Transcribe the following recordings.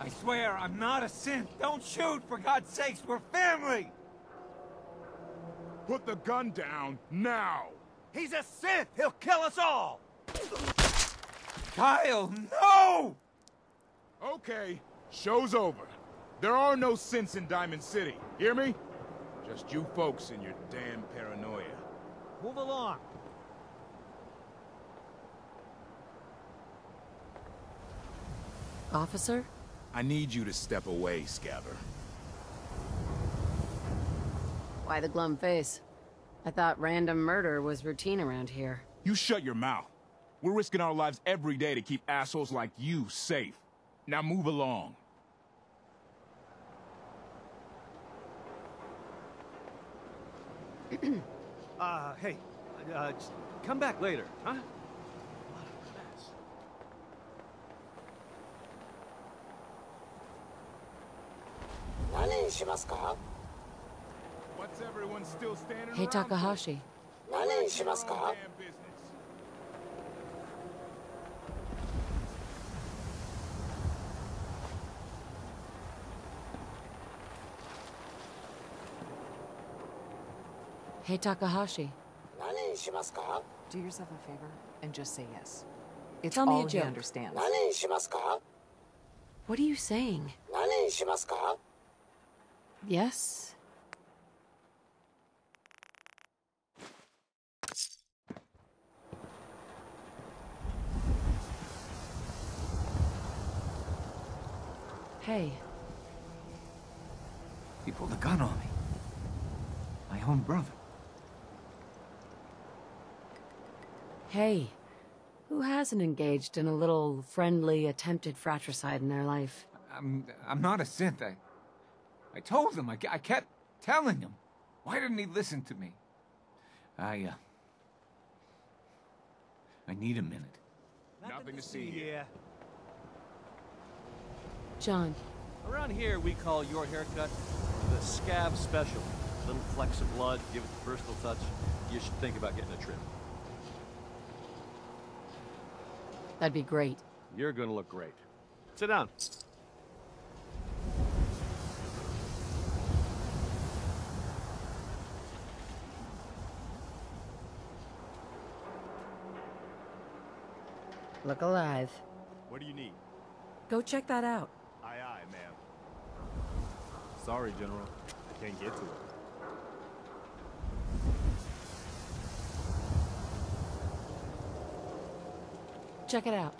I swear, I'm not a synth. Don't shoot, for God's sakes, we're family! Put the gun down, now! He's a synth! He'll kill us all! Kyle, no! Okay, show's over. There are no synths in Diamond City, hear me? Just you folks and your damn paranoia. Move along. Officer? I need you to step away, Scabber. Why the glum face? I thought random murder was routine around here. You shut your mouth. We're risking our lives every day to keep assholes like you safe. Now move along. Uh, hey, uh, come back later, huh? Hey. Takahashi. Mind your own damn business. Hey, Takahashi. Do yourself a favor and just say yes. It's Tell me a all he understands. What are you saying? Yes? Hey, He pulled a gun on me. My own brother. hey. Who hasn't engaged in a little friendly attempted fratricide in their life? I'm, I'm not a synth. I, I told him. I, I kept telling him. Why didn't he listen to me? I, uh... I need a minute. Nothing to see here. Yeah. John, Around here, we call your haircut the scab special. Little flecks of blood, give it the personal touch. You should think about getting a trim. that'd be great. You're gonna look great. Sit down. Look alive. What do you need? Go check that out. Aye, aye, ma'am. Sorry, General. I can't get to it. Check it out.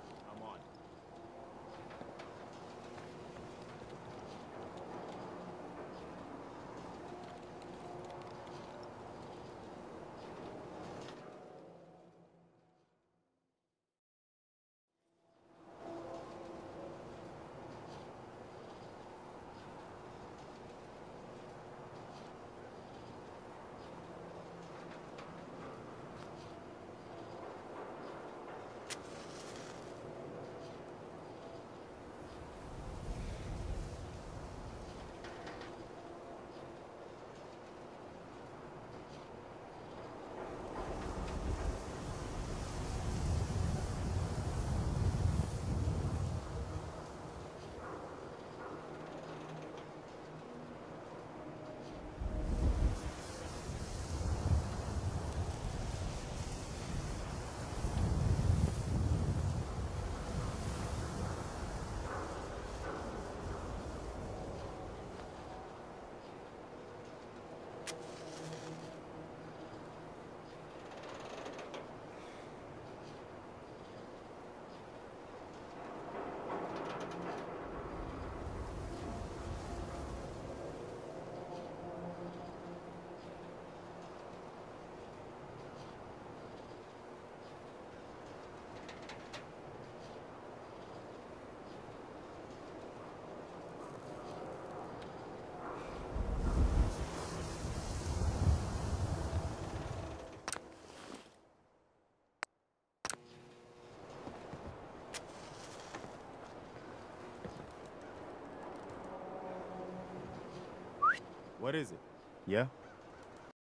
What is it? Yeah?